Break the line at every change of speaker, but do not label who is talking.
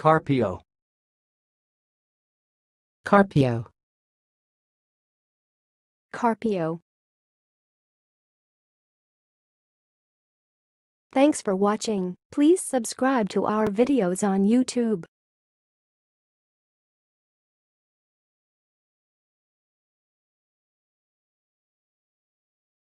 Carpio.
Carpio.
Carpio. Thanks for watching. Please subscribe to our videos on YouTube.